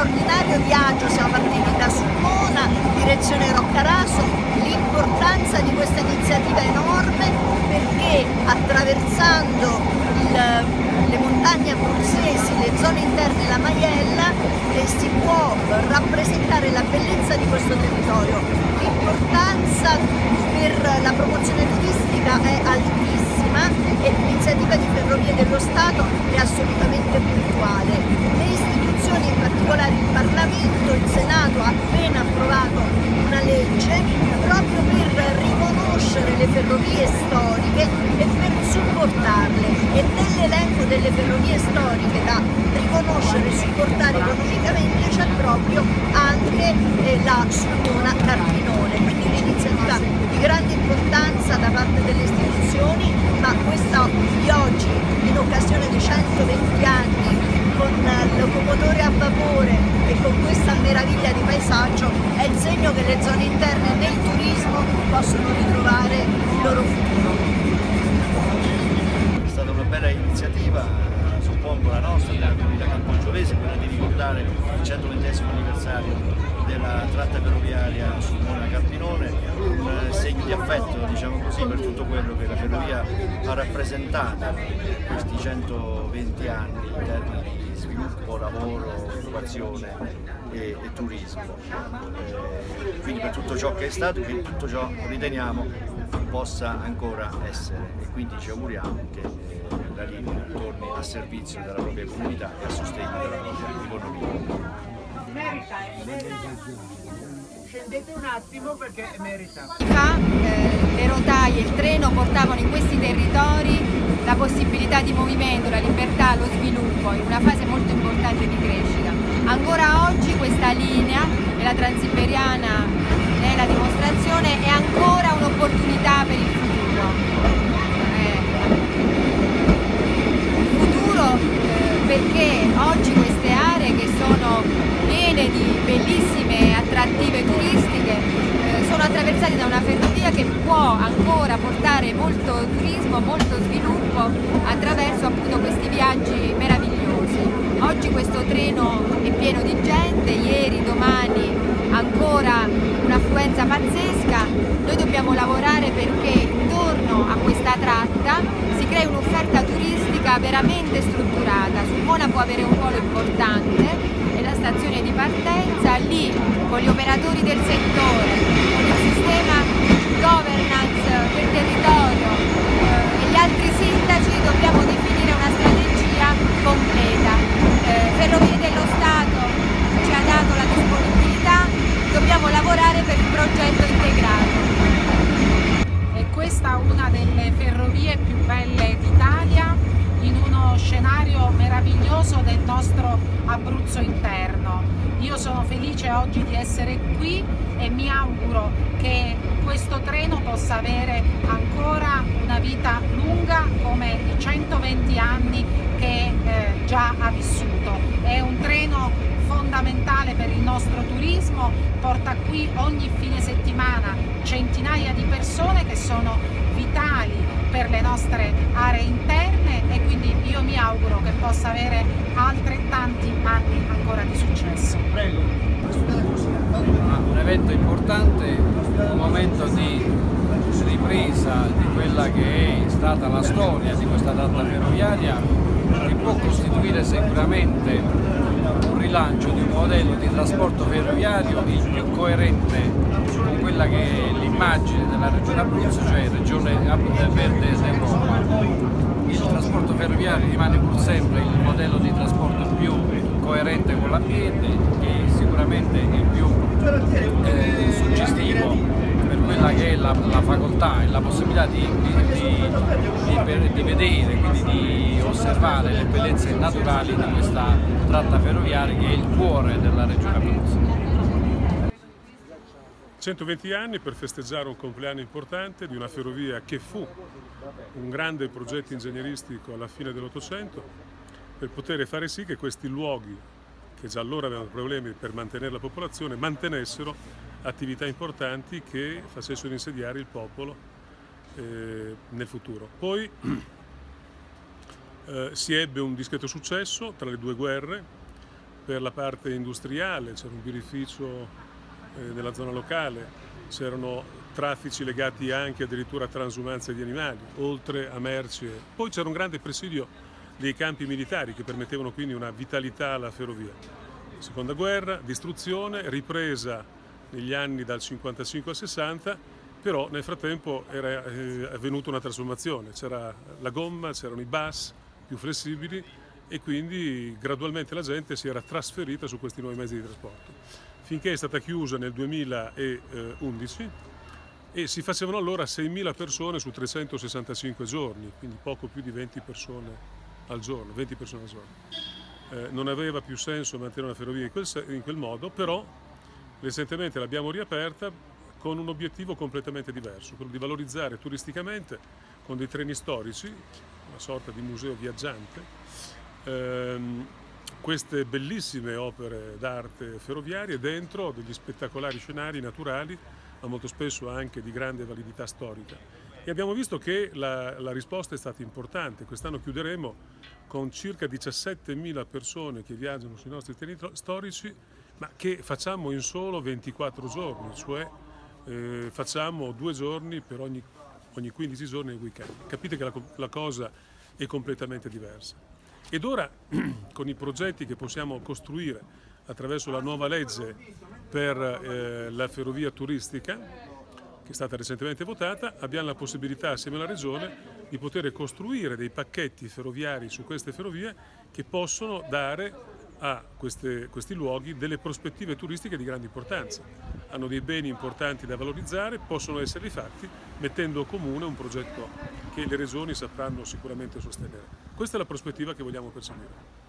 straordinario viaggio, siamo partiti da Sulmona, direzione Roccaraso, l'importanza di questa iniziativa enorme perché attraversando il, le montagne abruzzesi, le zone interne e la Maiella eh, si può rappresentare la bellezza di questo territorio. L'importanza per la promozione turistica è altissima e l'iniziativa di Ferrovie dello Stato è assolutamente puntuale. Le istituzioni, in particolare il Parlamento, il Senato ha appena approvato una legge proprio per riconoscere le ferrovie storiche e per supportarle e nell'elenco delle ferrovie storiche da riconoscere e supportare economicamente c'è proprio anche eh, la Sulmona Carpinone, quindi un'iniziativa di grande importanza da parte delle istituzioni, ma questa di oggi in occasione dei 120 anni con il locomotore a vapore e con questa meraviglia di paesaggio è il segno che le zone interne nel turismo possono ritrovare il loro futuro. Iniziativa, suppongo la nostra, della comunità campogiolese, quella di ricordare il 120 anniversario della tratta ferroviaria su Mona Carpinone, un segno di affetto diciamo così, per tutto quello che la ferrovia ha rappresentato in questi 120 anni in termini di sviluppo, lavoro, occupazione e, e turismo. Eh, quindi per tutto ciò che è stato e per tutto ciò riteniamo possa ancora essere e quindi ci auguriamo che eh, la linea torni a servizio della propria comunità e a sostegno della propria economia merita, Scendete un attimo perché merita. Fa, eh, le rotaie, il treno portavano in questi territori la possibilità di movimento, la libertà, lo sviluppo in una fase molto importante di crescita. Ancora oggi questa linea e la transiberiana è la dimostrazione è ancora un'opportunità per il futuro. Eh, il futuro eh, perché oggi queste aree che sono piene di bellissime attrattive turistiche, eh, sono attraversate da una ferrovia che può ancora portare molto turismo, molto sviluppo attraverso appunto questi viaggi meravigliosi. Oggi questo treno è pieno di gente, ieri, domani ancora un'affluenza pazzesca, noi dobbiamo lavorare perché intorno a questa tratta si crei un'offerta turistica veramente strutturata, Sulmona può avere un polo importante stazione di partenza, lì con gli operatori del settore, con il sistema governance del territorio eh, e gli altri sindaci dobbiamo definire una strategia completa. Eh, Ferrovie dello Stato ci ha dato la disponibilità, dobbiamo lavorare per il progetto integrato. È questa una delle ferrovie più belle d'Italia in uno scenario meraviglioso del nostro Abruzzo interno. Io sono felice oggi di essere qui e mi auguro che questo treno possa avere ancora una vita lunga come i 120 anni che eh, già ha vissuto. È un treno fondamentale per il nostro turismo, porta qui ogni fine settimana centinaia di persone che sono vitali per le nostre aree interne e quindi io mi auguro che possa avere altrettanti anni ancora di successo. Prego. Un evento importante, un momento di ripresa di quella che è stata la storia di questa tratta ferroviaria può costituire sicuramente un rilancio di un modello di trasporto ferroviario il più coerente con quella che è l'immagine della regione Abruzzo, cioè regione verde d'Europa. Il trasporto ferroviario rimane pur sempre il modello di trasporto più coerente con l'ambiente e sicuramente il più eh, suggestivo quella che è la, la facoltà e la possibilità di, di, di, di, vedere, quindi di osservare le bellezze naturali di questa tratta ferroviaria che è il cuore della regione Abruzzo. 120 anni per festeggiare un compleanno importante di una ferrovia che fu un grande progetto ingegneristico alla fine dell'Ottocento per poter fare sì che questi luoghi, che già allora avevano problemi per mantenere la popolazione, mantenessero attività importanti che facessero insediare il popolo eh, nel futuro. Poi eh, si ebbe un discreto successo tra le due guerre, per la parte industriale, c'era un birrificio eh, nella zona locale, c'erano traffici legati anche addirittura a transumanze di animali, oltre a merci. Poi c'era un grande presidio dei campi militari che permettevano quindi una vitalità alla ferrovia. Seconda guerra, distruzione, ripresa negli anni dal 55 al 60, però nel frattempo era eh, avvenuta una trasformazione, c'era la gomma, c'erano i bus più flessibili e quindi gradualmente la gente si era trasferita su questi nuovi mezzi di trasporto. Finché è stata chiusa nel 2011 e si facevano allora 6.000 persone su 365 giorni, quindi poco più di 20 persone al giorno. 20 persone al giorno. Eh, non aveva più senso mantenere una ferrovia in quel, in quel modo, però recentemente l'abbiamo riaperta con un obiettivo completamente diverso, quello di valorizzare turisticamente con dei treni storici, una sorta di museo viaggiante, ehm, queste bellissime opere d'arte ferroviarie dentro degli spettacolari scenari naturali, ma molto spesso anche di grande validità storica. E abbiamo visto che la, la risposta è stata importante. Quest'anno chiuderemo con circa 17.000 persone che viaggiano sui nostri treni storici, ma che facciamo in solo 24 giorni, cioè eh, facciamo due giorni per ogni, ogni 15 giorni nel weekend. Capite che la, la cosa è completamente diversa. Ed ora, con i progetti che possiamo costruire attraverso la nuova legge per eh, la ferrovia turistica, che è stata recentemente votata, abbiamo la possibilità, assieme alla Regione, di poter costruire dei pacchetti ferroviari su queste ferrovie che possono dare a queste, questi luoghi delle prospettive turistiche di grande importanza. Hanno dei beni importanti da valorizzare, possono essere fatti mettendo a comune un progetto che le regioni sapranno sicuramente sostenere. Questa è la prospettiva che vogliamo perseguire.